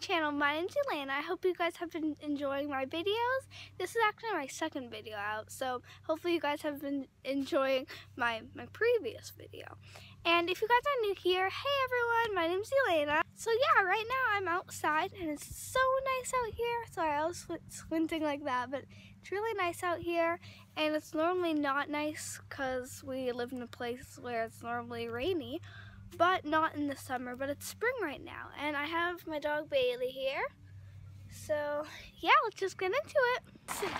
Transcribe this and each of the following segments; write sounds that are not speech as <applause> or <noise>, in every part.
channel. My name's Elayna. I hope you guys have been enjoying my videos. This is actually my second video out, so hopefully you guys have been enjoying my, my previous video. And if you guys are new here, hey everyone, my name's Elayna. So yeah, right now I'm outside and it's so nice out here. Sorry, I was squinting like that, but it's really nice out here. And it's normally not nice because we live in a place where it's normally rainy but not in the summer, but it's spring right now. And I have my dog Bailey here. So yeah, let's just get into it. Six,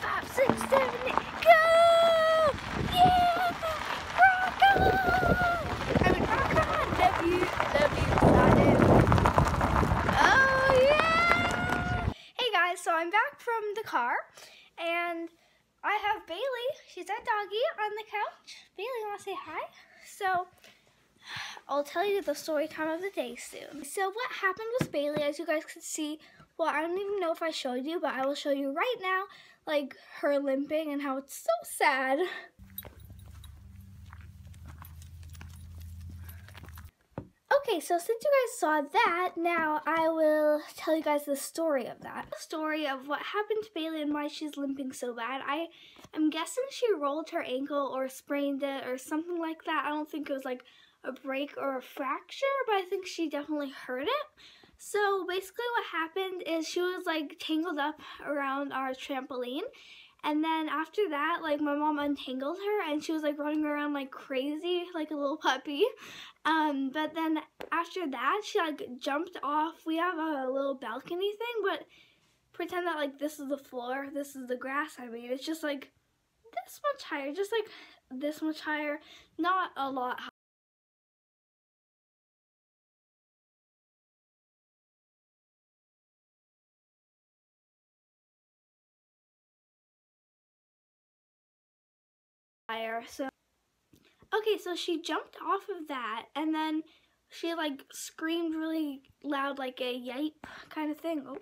five, six, seven, eight, go! Yeah! Rock on! I mean, rock on! W, W, Oh yeah! Hey guys, so I'm back from the car and I have Bailey. She's our doggy on the couch. Bailey, wanna say hi? So I'll tell you the story time of the day soon. So what happened with Bailey, as you guys can see, well, I don't even know if I showed you, but I will show you right now, like, her limping and how it's so sad. Okay, so since you guys saw that, now I will tell you guys the story of that. The story of what happened to Bailey and why she's limping so bad. I I am guessing she rolled her ankle or sprained it or something like that. I don't think it was like a break or a fracture, but I think she definitely hurt it. So basically what happened is she was like tangled up around our trampoline and then after that, like my mom untangled her and she was like running around like crazy, like a little puppy. Um, but then after that, she like jumped off. We have a little balcony thing, but pretend that like this is the floor, this is the grass. I mean, it's just like this much higher, just like this much higher, not a lot higher. Fire. So, okay, so she jumped off of that and then she like screamed really loud, like a yipe kind of thing. Oh.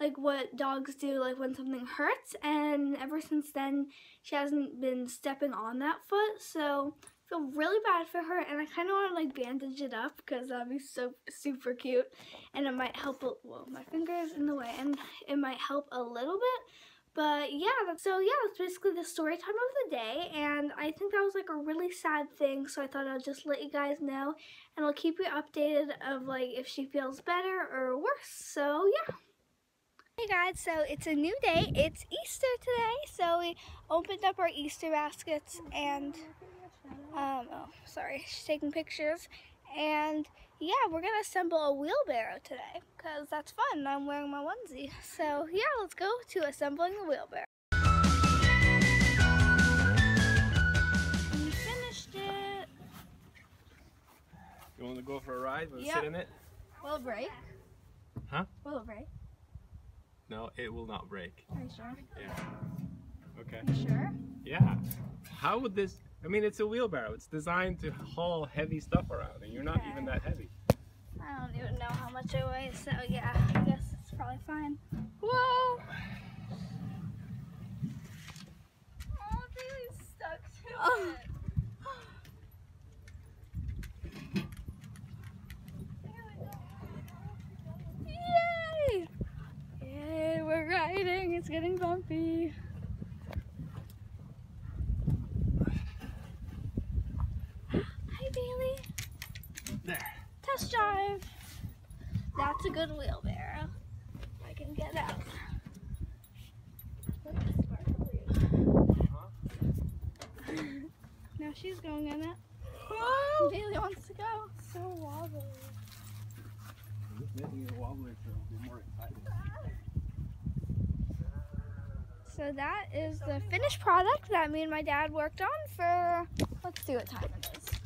Like what dogs do, like when something hurts. And ever since then, she hasn't been stepping on that foot. So I feel really bad for her and I kind of want to like bandage it up because that'd be so super cute and it might help, a, well my finger is in the way and it might help a little bit but yeah, so yeah, that's basically the story time of the day. And I think that was like a really sad thing. So I thought I'll just let you guys know. And I'll keep you updated of like if she feels better or worse. So yeah. Hey guys, so it's a new day. It's Easter today. So we opened up our Easter baskets and, um, oh, sorry, she's taking pictures. And yeah, we're going to assemble a wheelbarrow today because that's fun. I'm wearing my onesie. <laughs> So yeah, let's go to assembling the wheelbarrow. We finished it. You want to go for a ride? Want to yep. sit in it? Will it break? Huh? Will it break? No, it will not break. Are you sure? Yeah. Okay. You sure? Yeah. How would this... I mean, it's a wheelbarrow. It's designed to haul heavy stuff around, and you're not okay. even that heavy. I don't even know how much I weigh, so yeah, I guess it's probably fine. Whoa! Oh, Bailey's stuck to oh. it. Yay! Yay, we're riding. It's getting bumpy. Test drive. That's a good wheelbarrow. I can get out. now she's going in it. Oh, Bailey wants to go. So wobbly. So that is the finished product that me and my dad worked on for, let's see what time it is.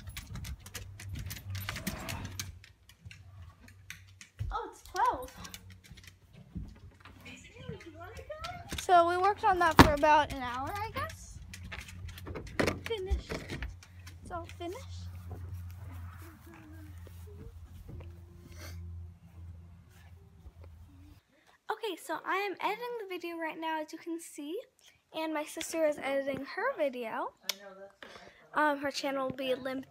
So we worked on that for about an hour, I guess. Finished. It's all finished. Okay, so I am editing the video right now, as you can see. And my sister is editing her video. Um, her channel will be limp.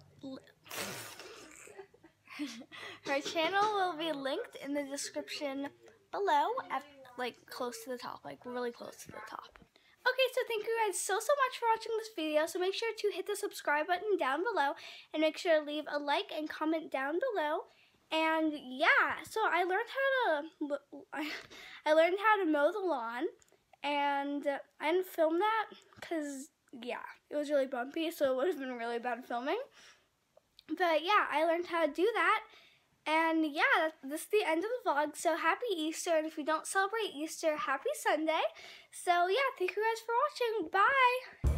<laughs> her channel will be linked in the description below, at like close to the top, like really close to the top. Okay, so thank you guys so, so much for watching this video. So make sure to hit the subscribe button down below and make sure to leave a like and comment down below. And yeah, so I learned how to, <laughs> I learned how to mow the lawn and I didn't film that because yeah, it was really bumpy, so it would have been really bad filming. But yeah, I learned how to do that. And yeah, this is the end of the vlog. So happy Easter. And if you don't celebrate Easter, happy Sunday. So yeah, thank you guys for watching. Bye.